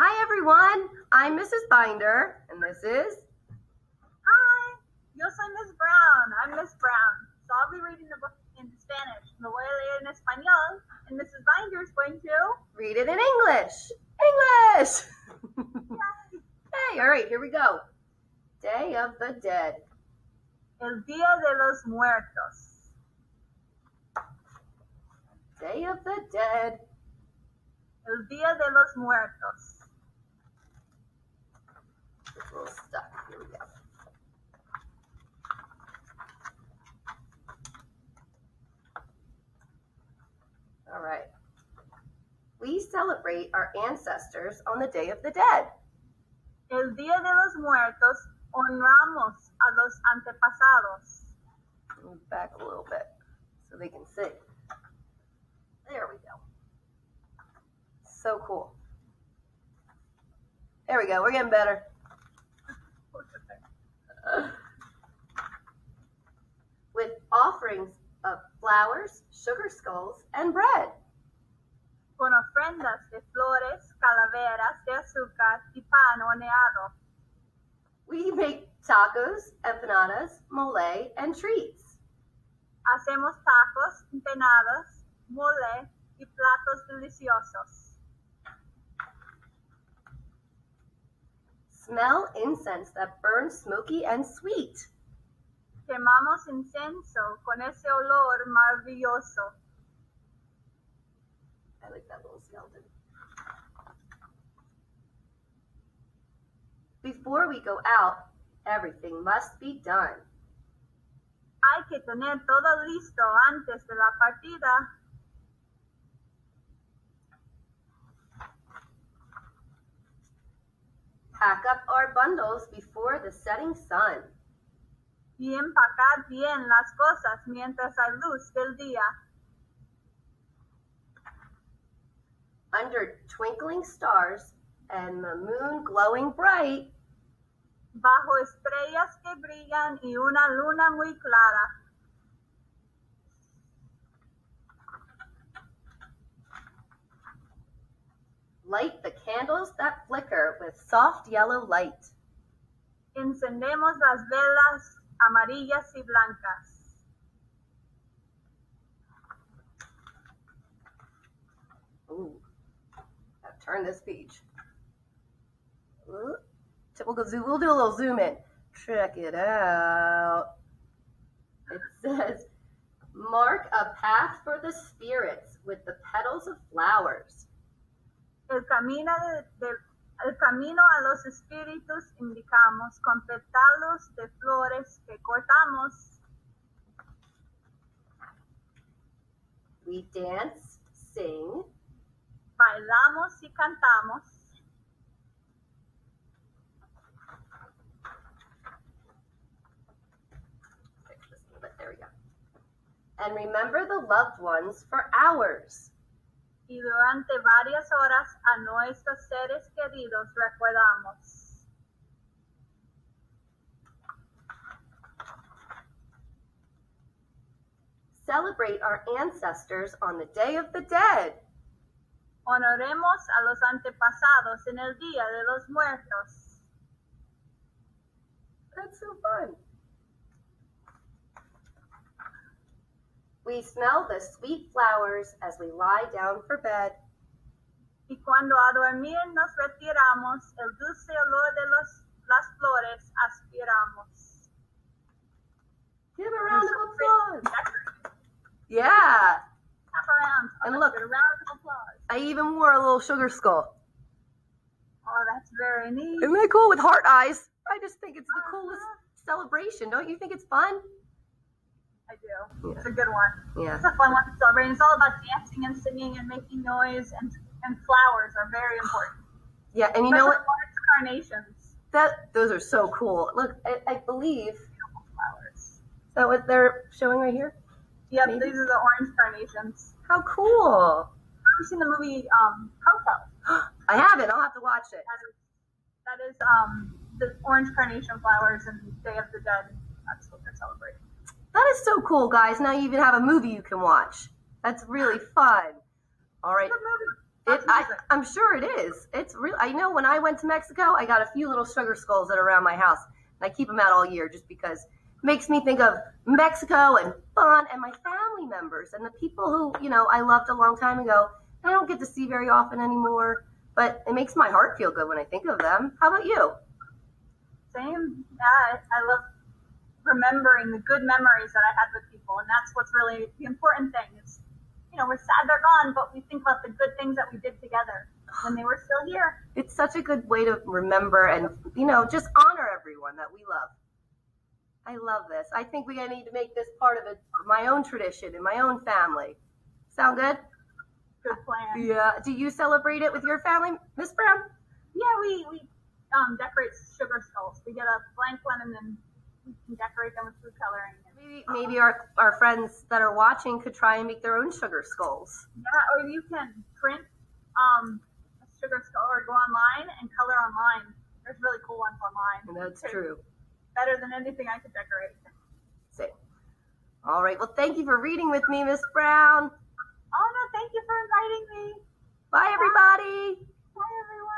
Hi, everyone. I'm Mrs. Binder, and this is. Hi, yo soy Miss Brown. I'm Miss Brown. So I'll be reading the book in Spanish. Lo voy a leer en español, and Mrs. Binder is going to. Read it in English. English! hey, all right, here we go. Day of the Dead. El Día de los Muertos. Day of the Dead. El Día de los Muertos. It's a little stuck. Here we go. All right. We celebrate our ancestors on the Day of the Dead. El Día de los Muertos honramos a los antepasados. Move back a little bit so they can see. There we go. So cool. There we go. We're getting better. With offerings of flowers, sugar skulls, and bread. Con ofrendas de flores, calaveras de azúcar y pan horneado. We make tacos, empanadas, mole, and treats. Hacemos tacos, empanadas, mole y platos deliciosos. Smell incense that burns smoky and sweet. Quemamos incenso con ese olor maravilloso. I like that little skeleton. Before we go out, everything must be done. Hay que tener todo listo antes de la partida. Pack up our bundles before the setting sun. Y empacar bien las cosas mientras hay luz del día. Under twinkling stars and the moon glowing bright, Bajo estrellas que brillan y una luna muy clara. light the candles that flicker with soft yellow light. Encendemos las velas amarillas y blancas. Ooh, I've turned this page. Ooh, typical zoom. We'll do a little zoom in. Check it out. It says, mark a path for the spirits with the petals of flowers. El camino, de, el camino a los espíritus indicamos con pétalos de flores que cortamos. We dance, sing, Bailamos y cantamos. fix this a little bit. There we go. And remember the loved ones for hours. Y durante varias horas a nuestros seres queridos recordamos. Celebrate our ancestors on the Day of the Dead. Honoremos a los antepasados en el Día de los Muertos. That's so fun. We smell the sweet flowers as we lie down for bed. Y cuando a dormir nos retiramos, el dulce olor de los, las flores aspiramos. Give a round of applause. Yeah, Clap around. And look. a round of applause. I even wore a little sugar skull. Oh, that's very neat. Isn't that cool with heart eyes? I just think it's the uh-huh. coolest celebration. Don't you think it's fun? I do. Yeah. It's a good one. Yeah. It's a fun one to celebrate. It's all about dancing and singing and making noise, and, and flowers are very important. Yeah, and you know what? Carnations. That those are so cool. Look, I, I believe is Beautiful flowers. that what they're showing right here. Yep, Maybe. these are the orange carnations. How cool! Have you seen the movie um, Coco? I haven't. I'll have to watch it. That is, that is um, the orange carnation flowers and Day of the Dead. That's what they're celebrating. That is so cool, guys. Now you even have a movie you can watch. That's really fun. All right. It, I, I'm sure it is. It's real. I know when I went to Mexico, I got a few little sugar skulls that are around my house, and I keep them out all year just because it makes me think of Mexico and fun and my family members and the people who you know I loved a long time ago. I don't get to see very often anymore, but it makes my heart feel good when I think of them. How about you? Same. Yeah, I love remembering the good memories that I had with people, and that's what's really the important thing. Is you know we're sad they're gone, but we think about the good things that we did together when they were still here. It's such a good way to remember and you know just honor everyone that we love. I love this. I think we gonna need to make this part of it, my own tradition in my own family. Sound good? Good plan. Yeah. Do you celebrate it with your family, Miss Brown? Yeah, we we um, decorate sugar skulls. We get a blank one and then we can decorate them with food coloring. Maybe, maybe our, our friends that are watching could try and make their own sugar skulls. Yeah, or you can print um, a sugar skull or go online and color online. There's really cool ones online. That's They're true. Better than anything I could decorate. Same. All right. Well, thank you for reading with me, Miss Brown. Oh no, thank you for inviting me. Bye everybody. Bye, everybody.